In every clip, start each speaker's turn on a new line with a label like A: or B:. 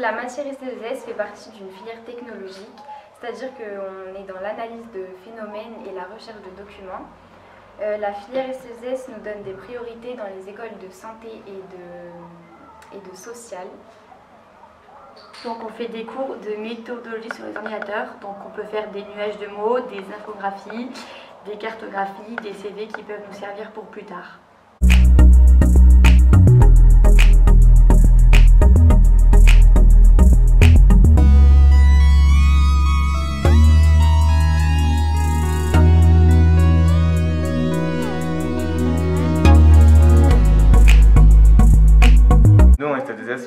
A: la matière STS fait partie d'une filière technologique, c'est-à-dire qu'on est dans l'analyse de phénomènes et la recherche de documents. Euh, la filière STS nous donne des priorités dans les écoles de santé et de, et de social.
B: Donc on fait des cours de méthodologie sur les ordinateurs, donc on peut faire des nuages de mots, des infographies, des cartographies, des CV qui peuvent nous servir pour plus tard.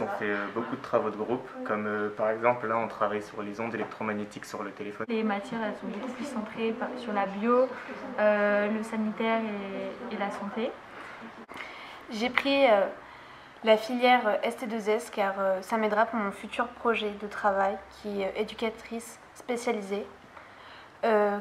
C: On fait euh, beaucoup de travaux de groupe, comme euh, par exemple là on travaille sur les ondes électromagnétiques sur le téléphone.
D: Les matières elles sont beaucoup plus centrées sur la bio, euh, le sanitaire et, la santé.
E: J'ai pris la filière ST2S car ça m'aidera pour mon futur projet de travail qui est éducatrice spécialisée.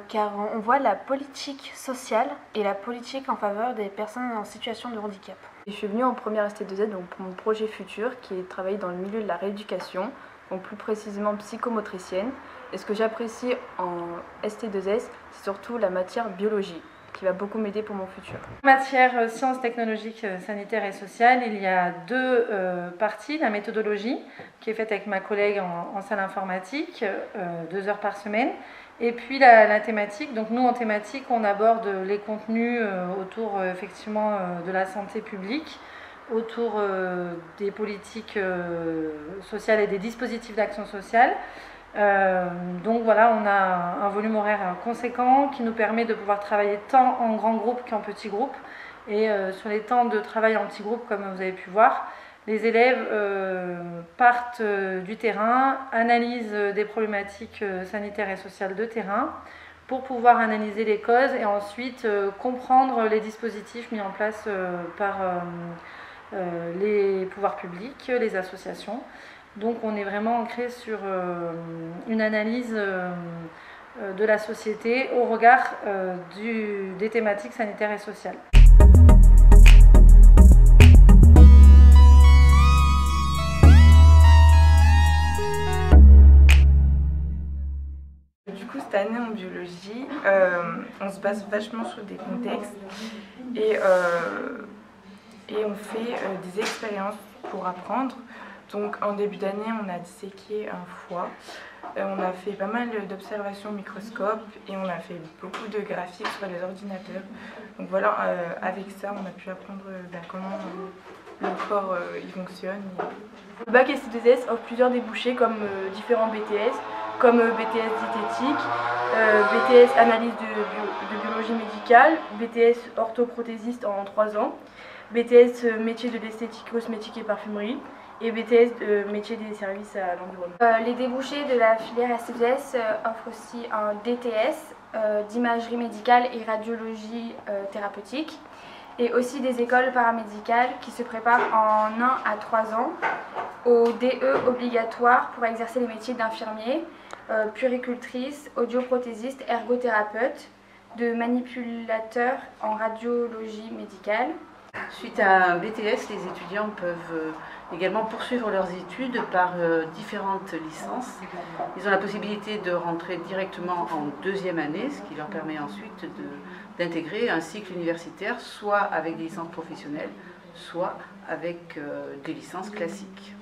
E: Car on voit la politique sociale et la politique en faveur des personnes en situation de handicap.
F: Je suis venue en première ST2Z donc pour mon projet futur qui est de travailler dans le milieu de la rééducation, donc plus précisément psychomotricienne. Et ce que j'apprécie en ST2S, c'est surtout la matière biologie qui va beaucoup m'aider pour mon futur.
G: Matière euh, sciences technologiques, euh, sanitaires et sociales, il y a deux euh, parties. La méthodologie, qui est faite avec ma collègue en, salle informatique, deux heures par semaine. Et puis la, thématique, donc nous en thématique, on aborde les contenus autour effectivement de la santé publique, autour des politiques sociales et des dispositifs d'action sociale. Euh, donc voilà, on a un volume horaire conséquent qui nous permet de pouvoir travailler tant en grand groupe qu'en petit groupe. Et euh, sur les temps de travail en petit groupe, comme vous avez pu voir, les élèves euh, partent du terrain, analysent des problématiques sanitaires et sociales de terrain pour pouvoir analyser les causes et ensuite comprendre les dispositifs mis en place par les pouvoirs publics, les associations. Donc on est vraiment ancré sur euh, une analyse euh, euh, de la société au regard des thématiques sanitaires et sociales.
H: Du coup, cette année en biologie, on se base vachement sur des contextes et, et on fait des expériences pour apprendre. Donc en début d'année, on a disséqué un foie. Euh, on a fait pas mal d'observations au microscope et on a fait beaucoup de graphiques sur les ordinateurs. Donc voilà, euh, avec ça, on a pu apprendre euh, ben, comment le corps il fonctionne.
F: Le bac ST2S offre plusieurs débouchés comme différents BTS, comme BTS diététique, BTS analyse de, de, biologie médicale, BTS orthoprothésiste en 3 ans, BTS métier de l'esthétique, cosmétique et parfumerie, et BTS de métier des services à l'environnement.
A: Euh, les débouchés de la filière STS euh, offrent aussi un DTS euh, d'imagerie médicale et radiologie thérapeutique et aussi des écoles paramédicales qui se préparent en 1 à 3 ans au DE obligatoire pour exercer les métiers d'infirmier, puricultrice, audioprothésiste, ergothérapeute, de manipulateur en radiologie médicale.
I: Suite à un BTS, les étudiants peuvent également poursuivre leurs études par euh, différentes licences. Ils ont la possibilité de rentrer directement en deuxième année, ce qui leur permet ensuite d'intégrer un cycle universitaire, soit avec des licences professionnelles, soit avec euh, des licences classiques.